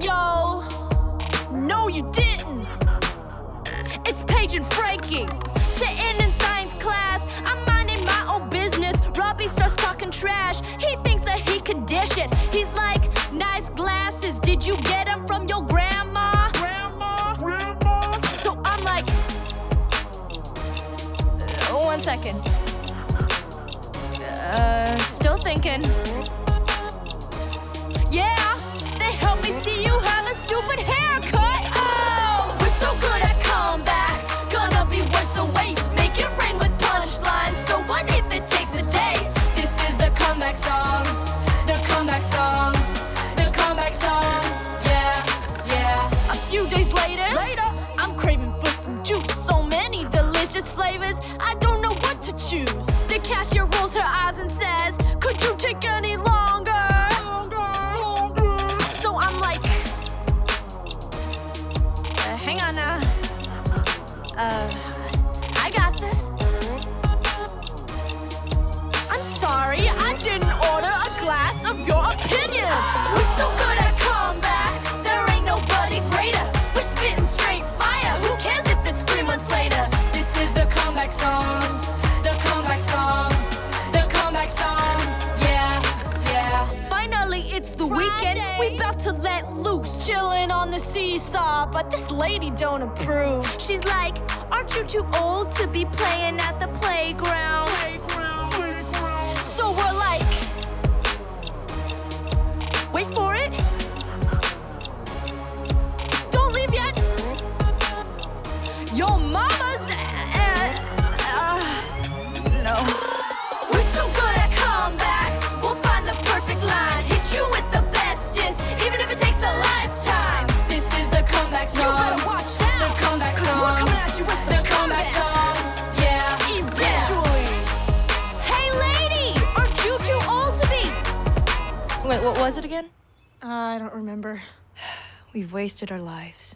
Yo, no, you didn't. It's Paige and Frankie. Sitting in science class, I'm minding my own business. Robbie starts talking trash. He thinks that he can dish it. He's like, nice glasses. Did you get them from your grandma? Grandma, grandma. So I'm like, one second. Uh, still thinking. Comeback song. The comeback song. The comeback song. Yeah, yeah. A few days later, later, I'm craving for some juice. So many delicious flavors. I don't know what to choose. The cashier rolls her eyes and says, Finally, it's the weekend. We about to let loose. Chilling on the seesaw, but this lady don't approve. She's like, Aren't you too old to be playing at the playground? We've wasted our lives.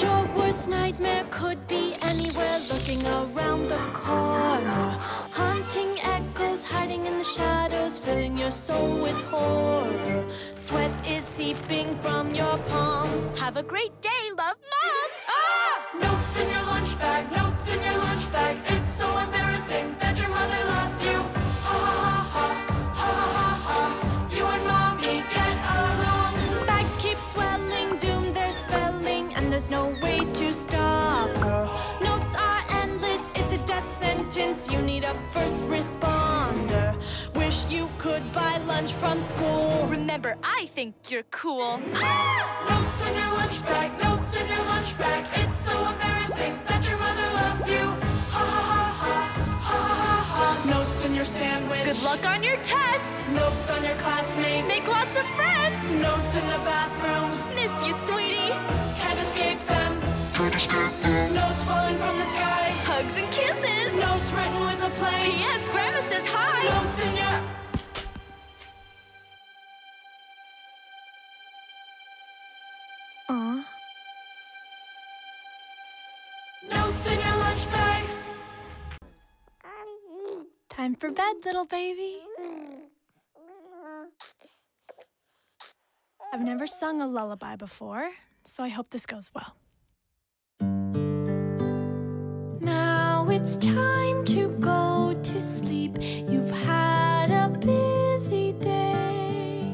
Your worst nightmare could be anywhere looking around the corner. Hunting echoes hiding in the shadows, filling your soul with horror. Sweat is seeping from your palms. Have a great day, love, a first responder. Wish you could buy lunch from school. Remember, I think you're cool. Ah! Notes in your lunch bag, notes in your lunch bag. It's so embarrassing that your mother loves you. Ha ha ha ha, ha ha ha. Notes in your sandwich. Good luck on your test. Notes on your classmates. Make lots of friends. Notes in the bathroom. Miss you, sweetie. Can't escape them. Notes falling from the sky. Hugs and kisses. Notes written with a plane. P.S. Grandma says hi. Notes in your. Aw. Notes in your lunch bag. Time for bed, little baby. I've never sung a lullaby before, so I hope this goes well. It's time to go to sleep. You've had a busy day.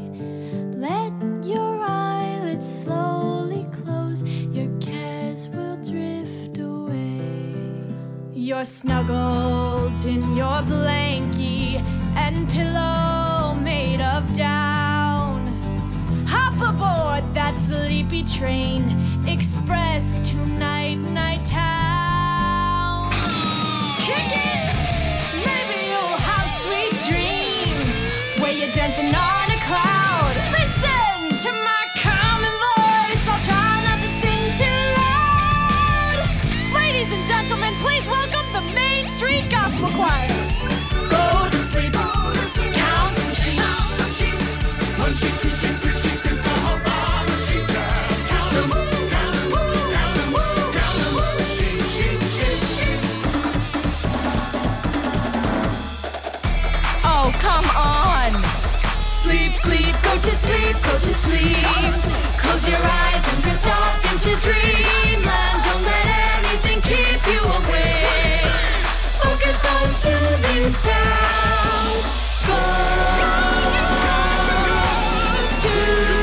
Let your eyelids slowly close, your cares will drift away. You're snuggled in your blankie and pillow made of down. Hop aboard that sleepy train, express to night, night town. dancing on a cloud. Listen to my common voice. I'll try not to sing too loud. Ladies and gentlemen, please welcome the Main Street Gospel Choir. Go to sleep. Go to sleep. Count some sheep. Count some sheep. One sheep, two sheep, three sheep. It's the whole farm of sheep. Count them. Count them. Count them. Count them. Sheep, sheep, sheep, sheep. Oh, come on sleep, sleep, go to sleep, go to sleep. Close your eyes and drift off into dreamland. Don't let anything keep you awake. Focus on soothing sounds. Go to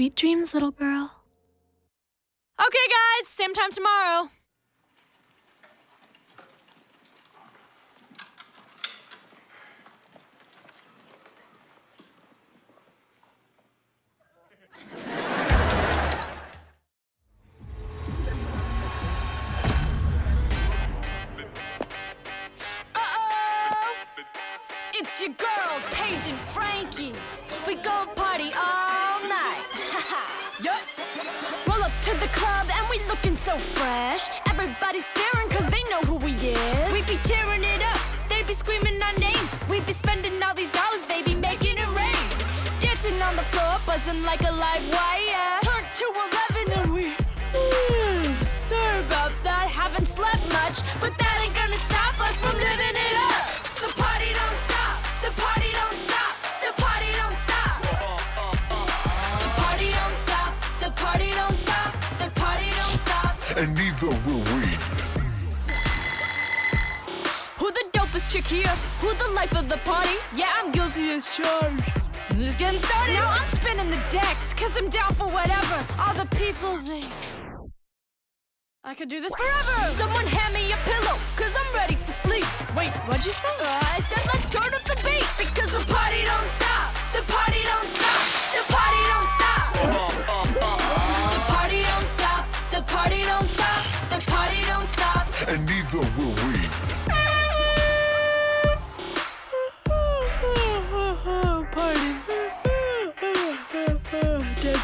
Sweet dreams, little girl. Okay, guys, same time tomorrow. Fresh. Everybody's staring cause they know who we is. We be tearing it up. They be screaming our names. We be spending all these dollars, baby, making it rain. Dancing on the floor, buzzing like a live wire. Turn to 11 and we. Hmm, sorry about that, haven't slept much, but that ain't gonna stop us from living here? Who the life of the party? Yeah, I'm guilty as charged. I'm just getting started. Now I'm spinning the decks, cause I'm down for whatever. All the people they. I could do this forever! Someone hand me a pillow, cause I'm ready for sleep. Wait, what'd you say? Uh, I said let's turn up the beat because the party don't stop. The party don't stop. The party don't stop. The party don't stop. The party don't stop. The party don't stop. And neither will we.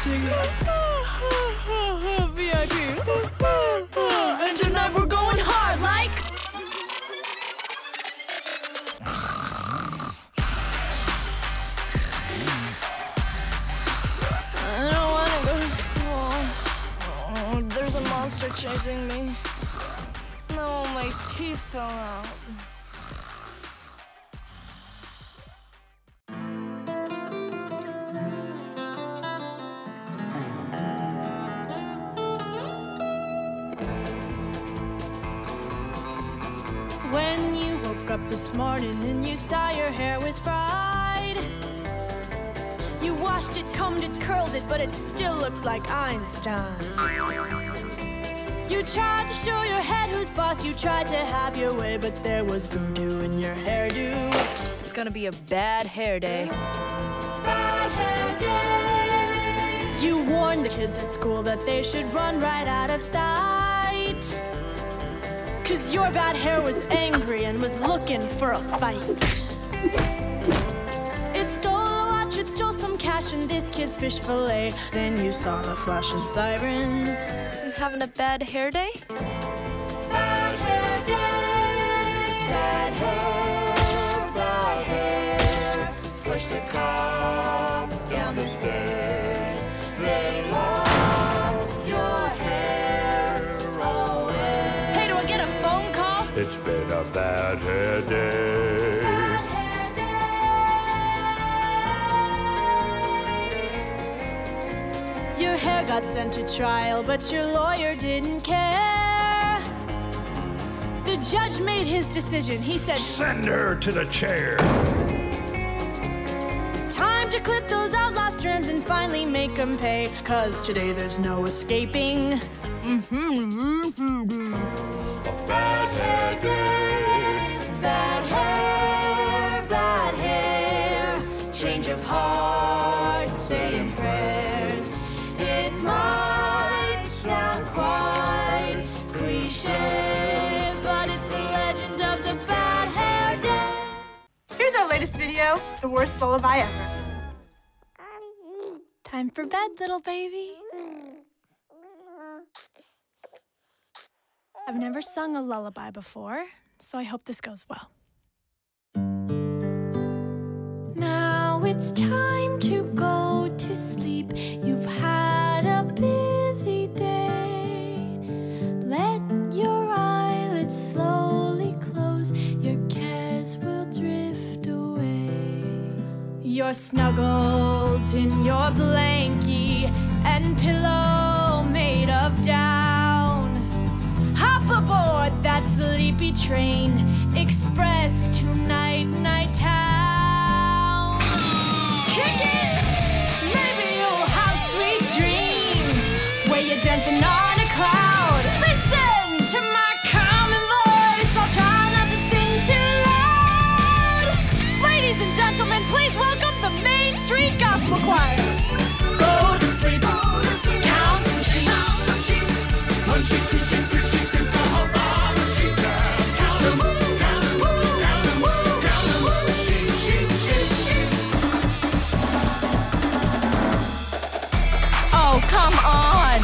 Dancing. VIP. And tonight we're going hard like. I don't wanna go to school. Oh, there's a monster chasing me. No, my teeth fell out. Morning and you saw your hair was fried. You washed it, combed it, curled it, but it still looked like Einstein. You tried to show your head who's boss, you tried to have your way, but there was voodoo in your hairdo. It's gonna be a bad hair day. Bad hair day. You warned the kids at school that they should run right out of sight. Cause your bad hair was angry and was looking for a fight. It stole a watch, it stole some cash, and this kid's fish fillet. Then you saw the flashing sirens. I'm having a bad hair day? Bad hair day. Bad hair, bad hair. Pushed a car down the stairs. It's been a bad hair day. Bad hair day. Your hair got sent to trial, but your lawyer didn't care. The judge made his decision. He said, Send her to the chair. Time to clip those outlaw strands and finally make them pay. Cause today there's no escaping. Bad hair day. Bad hair, bad hair. Change of heart, saying prayers. It might sound quite cliche, but it's the legend of the bad hair day. Here's our latest video, the worst lullaby ever. Time for bed, little baby. I've never sung a lullaby before, so I hope this goes well. Now it's time to go to sleep. You've had a busy day. Let your eyelids slowly close, your cares will drift away. You're snuggled in your blankie and pillow made of down that sleepy train express tonight, night town. Kick it! Maybe you'll have sweet dreams where you're dancing on a cloud. Listen to my voice. I'll try not to sing too loud. Ladies and gentlemen, please welcome the Main Street Gospel Choir. Go to sleep. Go to sleep. Count some sheep. One sheep, two sheep, three sheep. Come on.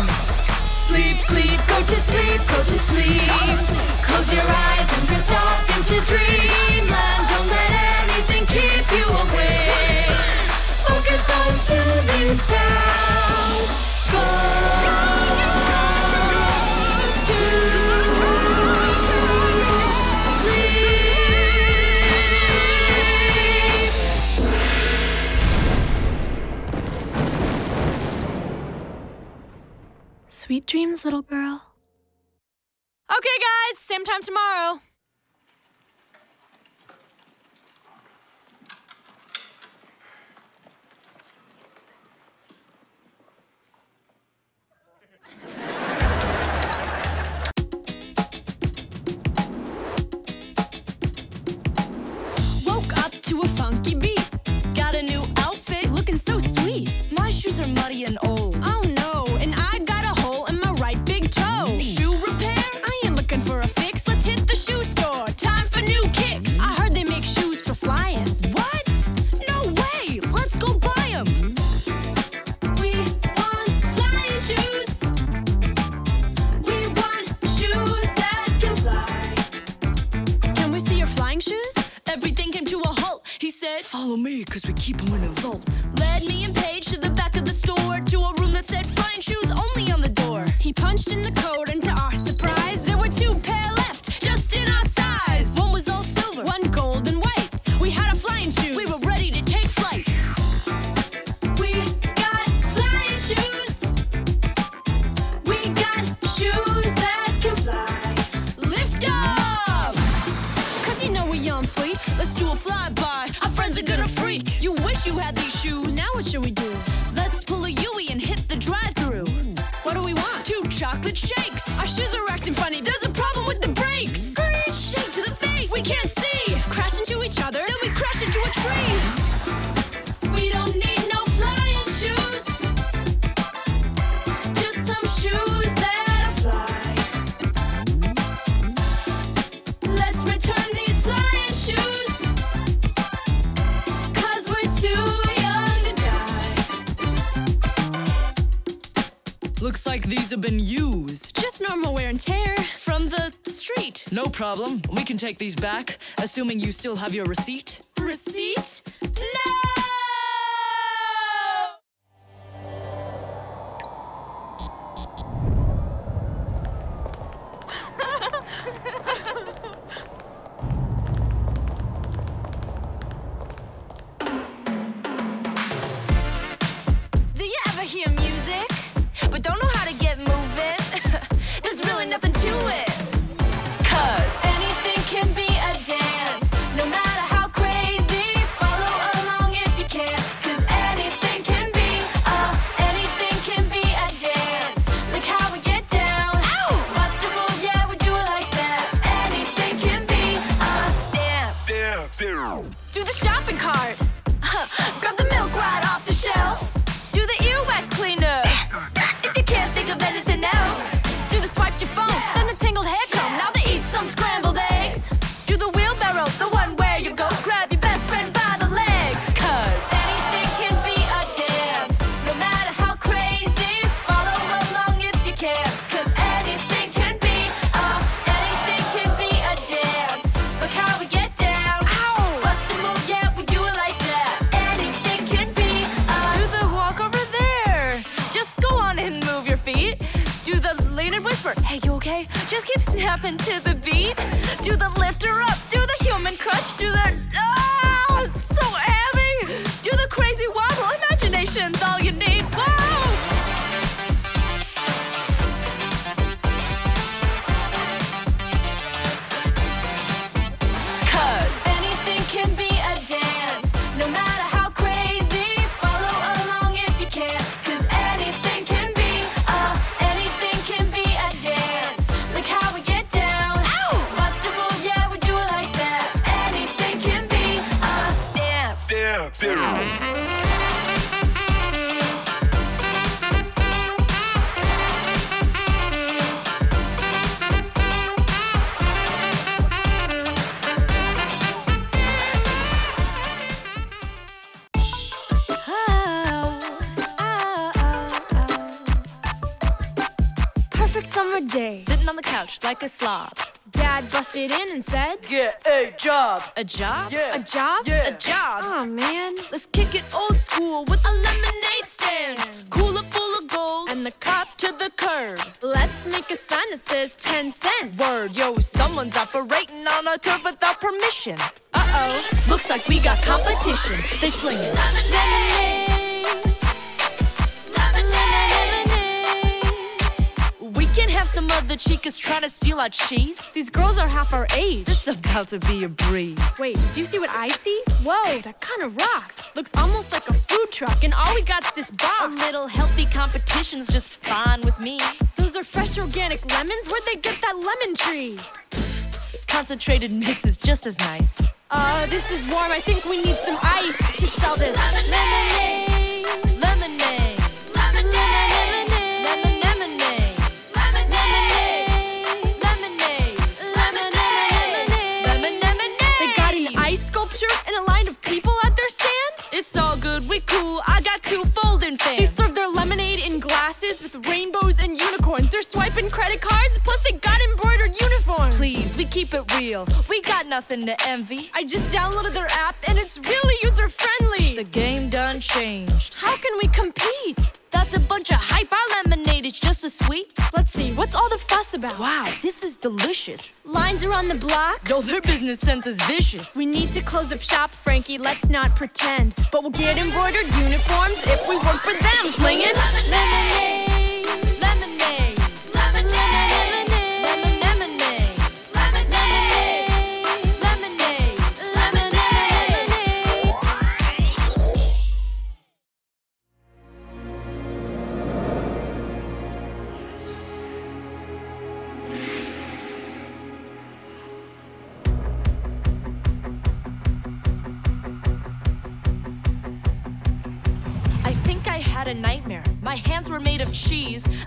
Sleep, sleep, go to sleep, go to sleep. Close your eyes and drift off into dreamland. Don't let anything keep you awake. Focus on soothing sounds. Go. Sweet dreams, little girl. Okay, guys, same time tomorrow. mind you. We were Looks like these have been used. Just normal wear and tear. From the street. No problem. We can take these back, assuming you still have your receipt. Receipt? No! Do the shopping cart. Grab the Snapping to the beat. Do the lifter up, do the human crutch, do the. Ah, so heavy! Do the crazy wobble. Imagination's all you need. Whoa! Like a slob. Dad busted in and said, Get a job. A job? Yeah. A job? Yeah. A job. Oh man. Let's kick it old school with a lemonade stand. Cooler full of gold And the cups. to the curb. Let's make a sign that says 10 cents. Word, yo, someone's operating on a curve without permission. Uh oh. Looks like we got competition. They sling it. We can have some other chicas trying to steal our cheese. These girls are half our age. This is about to be a breeze. Wait, do you see what I see? Whoa, that kind of rocks. Looks almost like a food truck, and all we got's this box. a little healthy competition's just fine with me. Those are fresh organic lemons. Where'd they get that lemon tree? Concentrated mix is just as nice. Uh, this is warm. I think we need some ice to sell this. Keep it real. We got nothing to envy. I just downloaded their app and it's really user friendly. The game done changed. How can we compete? That's a bunch of hype. Our lemonade is just as sweet. Let's see, what's all the fuss about? Wow, this is delicious. Lines are on the block. Yo, their business sense is vicious. We need to close up shop, Frankie. Let's not pretend. But we'll get embroidered uniforms if we work for them. Slinging lemonade. lemonade. Lemonade.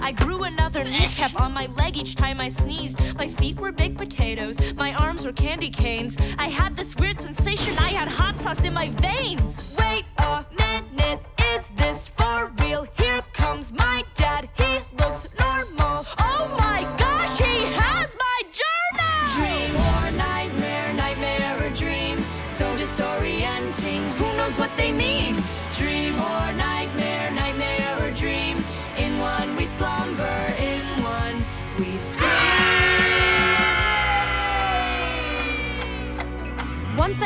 I grew another kneecap on my leg each time I sneezed. My feet were baked potatoes. My arms were candy canes. I had this weird sensation. I had hot sauce in my veins. Wait a minute. Is this for real? Here comes my dad. He looks normal. Oh my gosh, he has my journal. Dream or nightmare, nightmare or dream. So disorienting. Who knows what they mean? Dream or nightmare,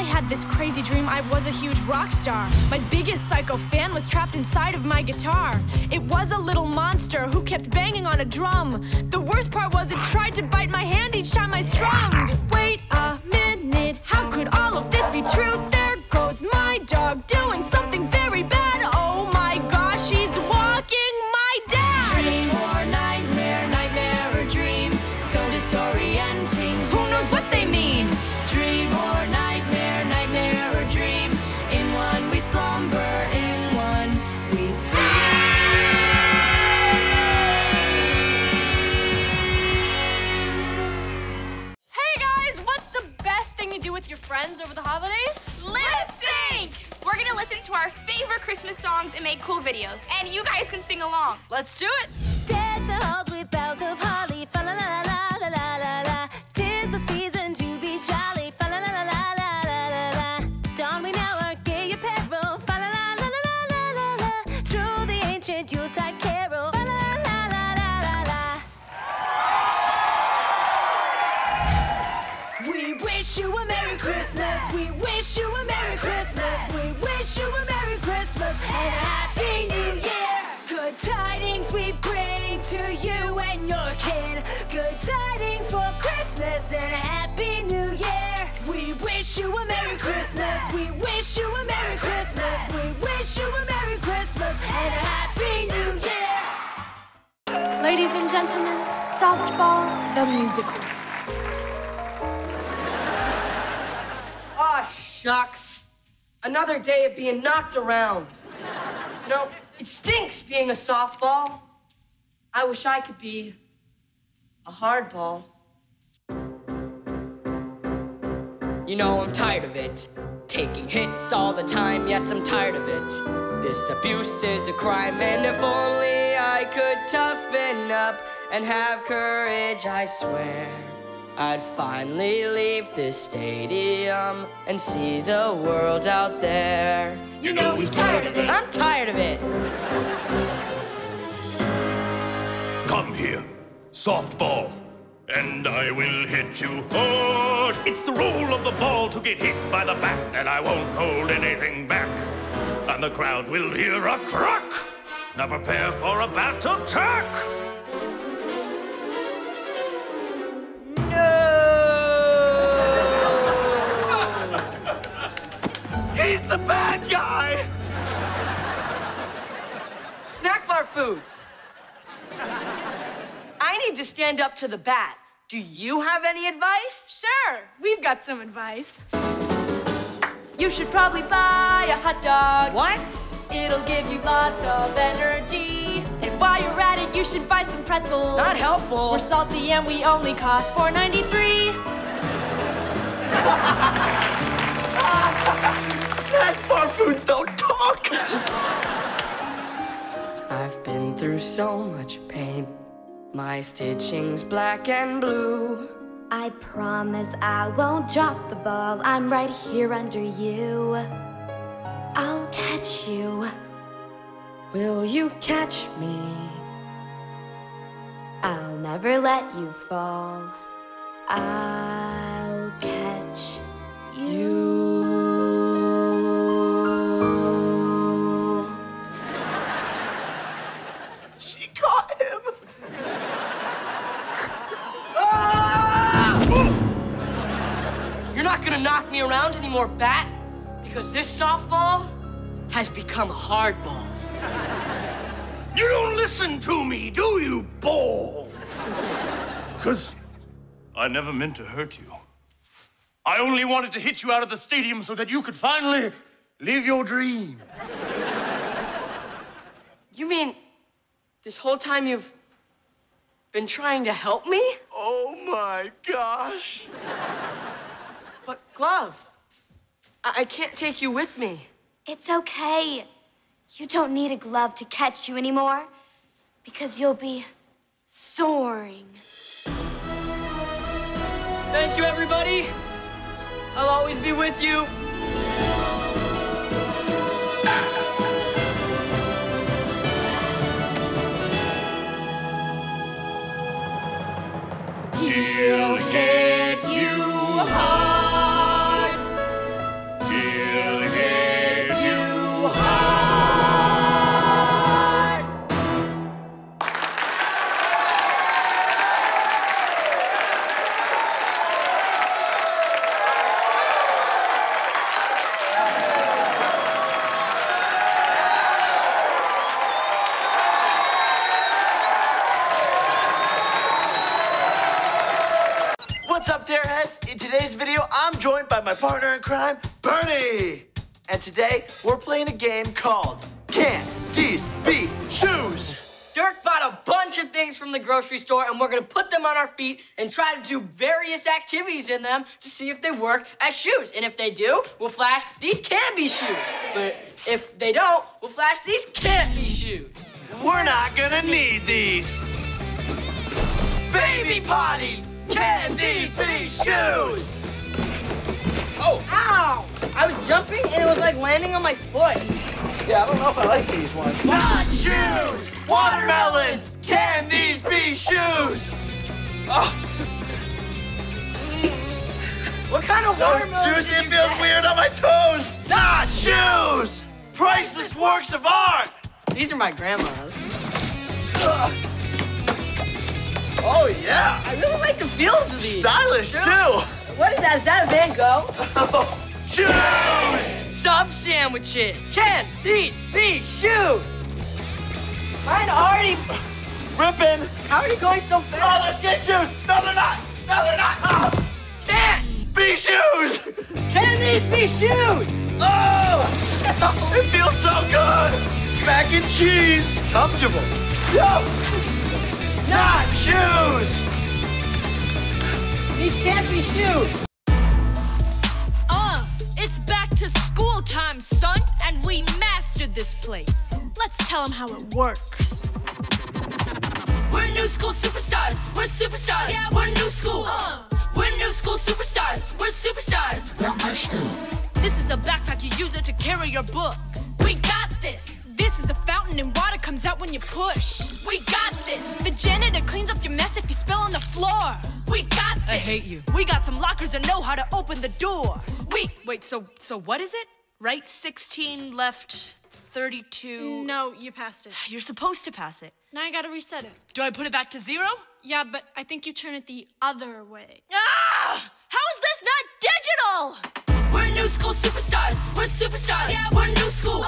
I had this crazy dream I was a huge rock star. My biggest psycho fan was trapped inside of my guitar. It was a little monster who kept banging on a drum. The worst part was it tried to bite my hand each time I strummed. Wait a minute, how could all of this be true? There goes my dog doing something very bad. Christmas songs and make cool videos, and you guys can sing along. Let's do it. The halls with of holly, fa la la la la la la la. Christmas and a Happy New Year. We wish you a Merry Christmas. We wish you a Merry Christmas. We wish you a Merry Christmas and a Happy New Year. Ladies and gentlemen, softball, the musical. Aw, shucks. Another day of being knocked around. You know, it stinks being a softball. I wish I could be a hardball. You know, I'm tired of it. Taking hits all the time, yes, I'm tired of it. This abuse is a crime, and if only I could toughen up and have courage, I swear. I'd finally leave this stadium and see the world out there. You know he's tired of it. I'm tired of it. Come here, softball, and I will hit you hard. It's the role of the ball to get hit by the bat, and I won't hold anything back. And the crowd will hear a crack. Now prepare for a bat attack. No! He's the bad guy! Snack bar foods. I need to stand up to the bat. Do you have any advice? Sure, we've got some advice. You should probably buy a hot dog. What? It'll give you lots of energy. And while you're at it, you should buy some pretzels. Not helpful. We're salty and we only cost $4.93. Snack bar foods don't talk! I've been through so much pain. My stitching's black and blue. I promise I won't drop the ball. I'm right here under you. I'll catch you. Will you catch me? I'll never let you fall. I'll catch you. She knock me around anymore, bat, because this softball has become a hardball. You don't listen to me, do you, ball? Because I never meant to hurt you. I only wanted to hit you out of the stadium so that you could finally live your dream. You mean this whole time you've been trying to help me? Oh my gosh! But, Glove, I, I can't take you with me. It's okay. You don't need a glove to catch you anymore because you'll be soaring. Thank you, everybody. I'll always be with you. He'll my partner in crime, Bernie! And today, we're playing a game called Can These Be Shoes? Dirk bought a bunch of things from the grocery store, and we're gonna put them on our feet and try to do various activities in them to see if they work as shoes. And if they do, we'll flash these can be shoes. But if they don't, we'll flash these can't be shoes. We're not gonna need these! Baby potties! Can these be shoes? Oh, ow! I was jumping and it was like landing on my foot. Yeah, I don't know if I like these ones. Not shoes! Watermelons! Can these be shoes? Oh. What kind of So watermelon juicy did it you feels get? weird on my toes. Not shoes. Priceless works of art. These are my grandma's. Ah. Oh yeah. I really like the feels of these. Stylish too. What is that? Is that a Van Gogh? Shoes. Sub sandwiches. Can these be shoes? Mine already. Ripping. How are you going so fast? Oh, fast? they're skate shoes. No, they're not. No, they're not. Oh. Can't. Be shoes. Can these be shoes? Oh, it feels so good. Mac and cheese. Comfortable. Yo. Not shoes. These can't be shoes. Uh, it's back to school time, son, and we mastered this place. Let's tell them how it works. We're new school superstars. We're superstars. Yeah, we're new school. We're new school superstars. We're superstars. This is a backpack you use it to carry your books. We got this. Is a fountain and water comes out when you push. We got this. The janitor cleans up your mess if you spill on the floor. We got this. I hate you. We got some lockers that know how to open the door. We wait. So so what is it? Right, sixteen left, thirty-two. No, you passed it. You're supposed to pass it. Now I gotta reset it. Do I put it back to zero? Yeah, but I think you turn it the other way. Ah! How is this not digital? We're new school superstars. We're superstars. Yeah, we're new school.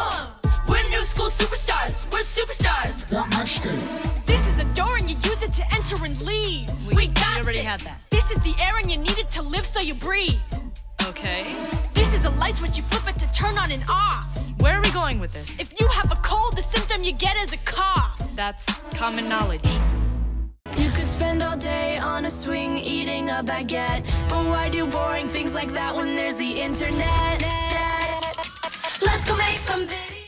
We're new school superstars. We're superstars. Got my state. This is a door and you use it to enter and leave. We, we got already this. had that. This is the air and you need it to live so you breathe. Okay. This is a light switch you flip it to turn on and off. Where are we going with this? If you have a cold, the symptom you get is a cough. That's common knowledge. You could spend all day on a swing eating a baguette. But why do boring things like that when there's the internet? Let's go make some videos.